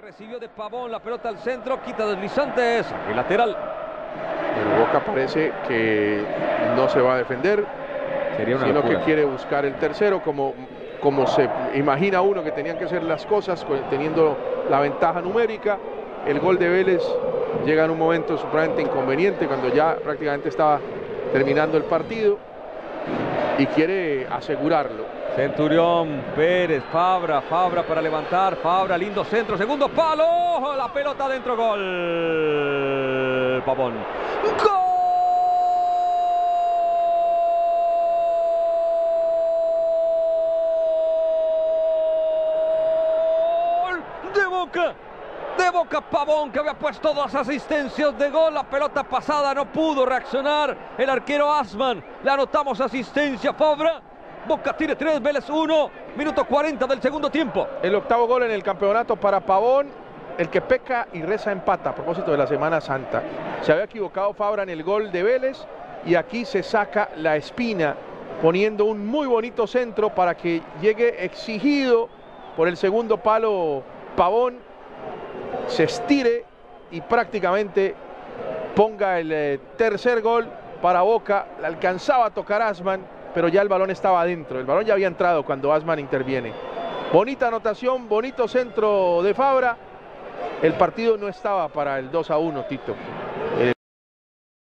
recibió de Pavón la pelota al centro, quita deslizantes, el lateral. Pero Boca parece que no se va a defender, sino que quiere buscar el tercero como, como se imagina uno que tenían que ser las cosas teniendo la ventaja numérica. El gol de Vélez llega en un momento supremamente inconveniente cuando ya prácticamente estaba terminando el partido y quiere asegurarlo. Centurión, Pérez, Fabra, Fabra para levantar, Fabra, lindo centro, segundo palo, la pelota dentro, gol. Pavón. ¡Gol! De Boca. De Boca Pavón que había puesto dos asistencias de gol. La pelota pasada no pudo reaccionar. El arquero Asman. Le anotamos asistencia. Fabra Boca tiene 3, Vélez 1, minuto 40 del segundo tiempo. El octavo gol en el campeonato para Pavón, el que peca y reza empata a propósito de la Semana Santa. Se había equivocado Fabra en el gol de Vélez y aquí se saca la espina poniendo un muy bonito centro para que llegue exigido por el segundo palo Pavón, se estire y prácticamente ponga el eh, tercer gol para Boca. alcanzaba a tocar Asman pero ya el balón estaba adentro. El balón ya había entrado cuando Asman interviene. Bonita anotación, bonito centro de Fabra. El partido no estaba para el 2 a 1, Tito.